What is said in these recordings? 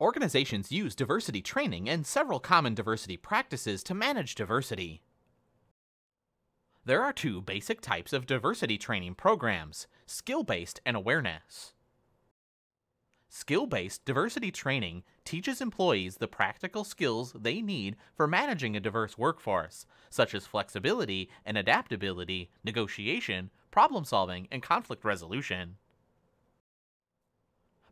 Organizations use diversity training and several common diversity practices to manage diversity. There are two basic types of diversity training programs skill based and awareness. Skill based diversity training teaches employees the practical skills they need for managing a diverse workforce, such as flexibility and adaptability, negotiation, problem solving, and conflict resolution.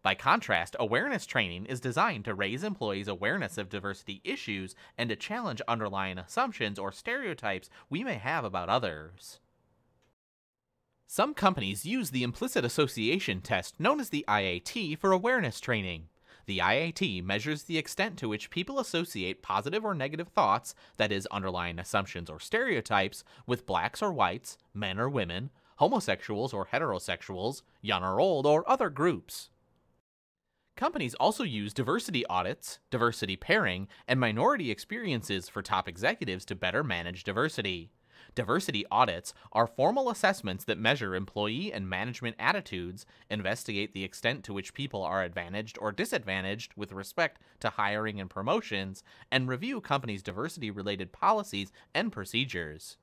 By contrast, awareness training is designed to raise employees' awareness of diversity issues and to challenge underlying assumptions or stereotypes we may have about others. Some companies use the implicit association test known as the IAT for awareness training. The IAT measures the extent to which people associate positive or negative thoughts, that is, underlying assumptions or stereotypes, with blacks or whites, men or women, homosexuals or heterosexuals, young or old, or other groups. Companies also use diversity audits, diversity pairing, and minority experiences for top executives to better manage diversity. Diversity audits are formal assessments that measure employee and management attitudes, investigate the extent to which people are advantaged or disadvantaged with respect to hiring and promotions, and review companies' diversity related policies and procedures.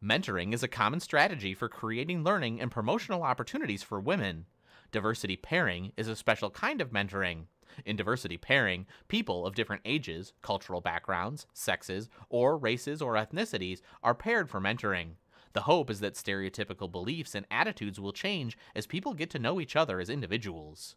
Mentoring is a common strategy for creating learning and promotional opportunities for women. Diversity pairing is a special kind of mentoring. In diversity pairing, people of different ages, cultural backgrounds, sexes, or races or ethnicities are paired for mentoring. The hope is that stereotypical beliefs and attitudes will change as people get to know each other as individuals.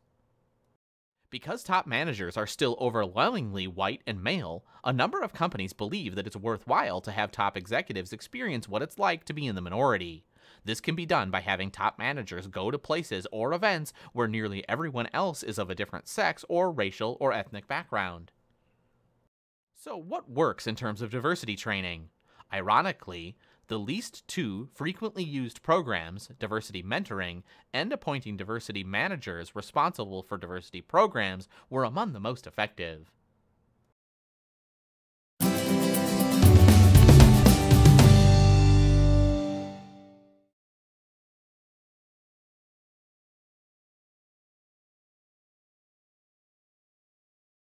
Because top managers are still overwhelmingly white and male, a number of companies believe that it's worthwhile to have top executives experience what it's like to be in the minority. This can be done by having top managers go to places or events where nearly everyone else is of a different sex or racial or ethnic background. So, what works in terms of diversity training? Ironically, the least two frequently used programs, diversity mentoring and appointing diversity managers responsible for diversity programs, were among the most effective.